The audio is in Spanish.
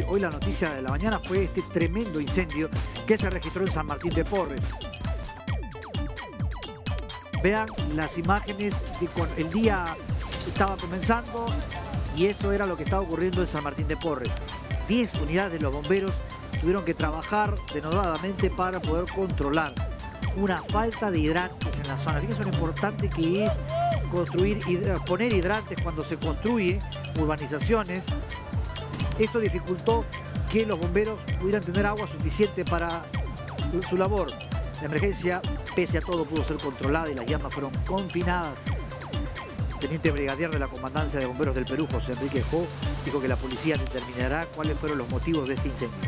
Hoy la noticia de la mañana fue este tremendo incendio que se registró en San Martín de Porres. Vean las imágenes de cuando el día estaba comenzando y eso era lo que estaba ocurriendo en San Martín de Porres. 10 unidades de los bomberos tuvieron que trabajar denodadamente para poder controlar una falta de hidrantes en la zona. Fíjense lo importante que es construir, poner hidrantes cuando se construye urbanizaciones. Esto dificultó que los bomberos pudieran tener agua suficiente para su labor. La emergencia, pese a todo, pudo ser controlada y las llamas fueron confinadas. El teniente brigadier de la Comandancia de Bomberos del Perú, José Enrique Jo, dijo que la policía determinará cuáles fueron los motivos de este incendio.